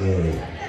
É,